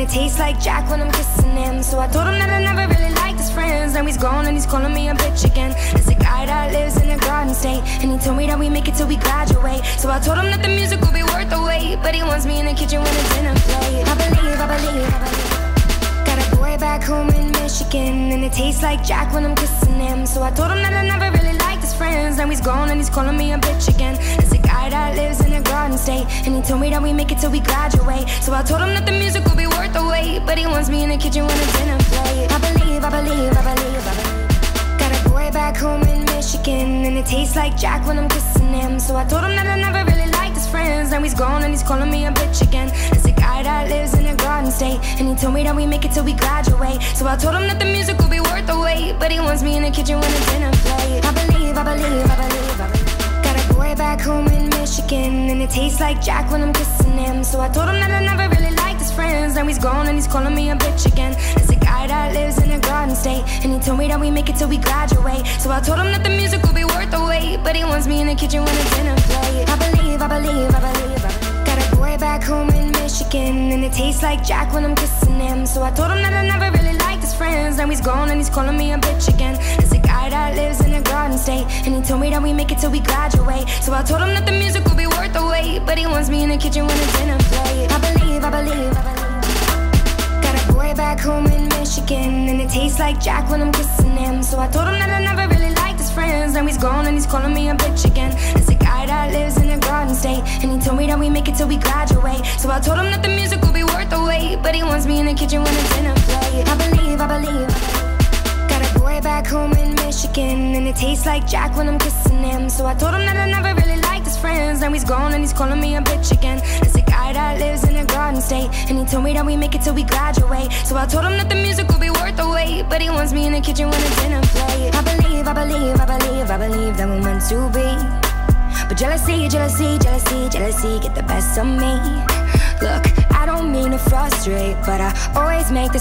it tastes like Jack when I'm kissing him. So I told him that I never really liked his friends. Now he's gone and he's calling me a bitch again. There's a guy that lives in a garden state, and he told me that we make it till we graduate. So I told him that the music will be worth the wait, but he wants me in the kitchen when the dinner plate. I believe, I believe, I believe. Got a boy back home in Michigan, and it tastes like Jack when I'm kissing him. So I told him that I never really liked his friends. Now he's gone and he's calling me a bitch again. There's a guy that lives in a garden state, and he told me that we make it till we graduate. So I told him that the music but he wants me in the kitchen when the dinner plate. I believe, I believe, I believe, I believe. Got a boy back home in Michigan, and it tastes like Jack when I'm kissing him. So I told him that I never really liked his friends. Now he's gone and he's calling me a bitch again. There's a guy that lives in a garden state, and he told me that we make it till we graduate. So I told him that the music will be worth the wait, but he wants me in the kitchen when the dinner plate. I believe, I believe, I believe, I believe. Got a boy back home in Michigan, and it tastes like Jack when I'm kissing him. So I told him that I never really friends. Now he's gone and he's calling me a bitch again. There's a guy that lives in a garden state, and he told me that we make it till we graduate. So I told him that the music will be worth the wait, but he wants me in the kitchen when it's dinner plate. I believe, I believe, I believe, I believe. Got a boy back home in Michigan, and it tastes like Jack when I'm kissing him. So I told him that I never really liked his friends. Now he's gone and he's calling me a bitch again. There's a guy that lives in a garden state, and he told me that we make it till we graduate. So I told him that the music will be worth the wait, but he wants me in the kitchen when the dinner back home in Michigan, and it tastes like Jack when I'm kissing him. So I told him that I never really liked his friends. Now he's gone and he's calling me a bitch again. There's a guy that lives in a garden state, and he told me that we make it till we graduate. So I told him that the music will be worth the wait, but he wants me in the kitchen when it's dinner plate. I believe, I believe. Got a boy back home in Michigan, and it tastes like Jack when I'm kissing him. So I told him that I never really liked his friends. Now he's gone and he's calling me a bitch again. There's guy that lives in a garden state, and he told me that we make it till we graduate. So I told him that the music will be worth the wait, but he wants me in the kitchen when the dinner plate. I believe, I believe, I believe, I believe that we're meant to be. But jealousy, jealousy, jealousy, jealousy get the best of me. Look, I don't mean to frustrate, but I always make the